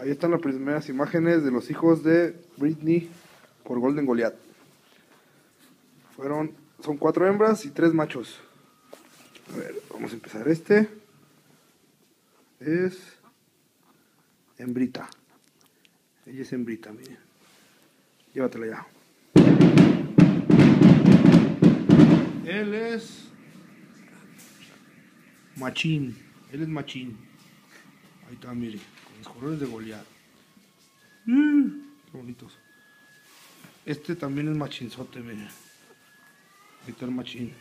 Ahí están las primeras imágenes de los hijos de Britney por Golden Goliath. Fueron, son cuatro hembras y tres machos. A ver, vamos a empezar este. Es hembrita. Ella es hembrita, miren. Llévatela ya. Él es machín. Él es machín. Ahí está, mire. Con los colores de Goliath. Mm, qué bonitos. Este también es machinzote, miren. Ahí está el machín.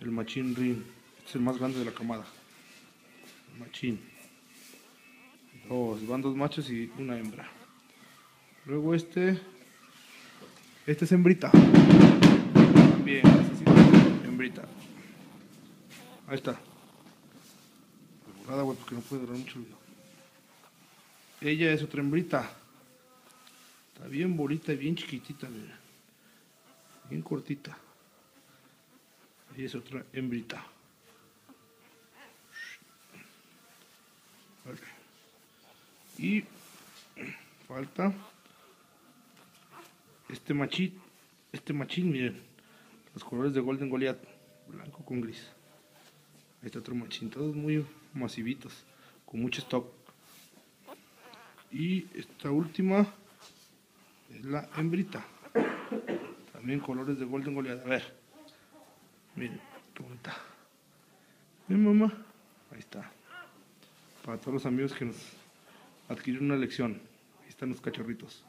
El machín ring. Este es el más grande de la camada. El machín. Dos, van dos machos y una hembra. Luego este. Este es hembrita. También, necesito hembrita. Ahí está. Güey, porque no puede durar mucho el video. Ella es otra hembrita. Está bien bonita y bien chiquitita, mira. Bien cortita. Ella es otra hembrita. Y falta este machín, este machín, miren, los colores de Golden Goliath, blanco con gris. Ahí está otro machín, todos muy masivitos, con mucho stock. Y esta última es la hembrita, también colores de Golden Goliath. A ver, miren, qué bonita. Ven mamá, ahí está. Para todos los amigos que nos adquirieron una lección, ahí están los cachorritos.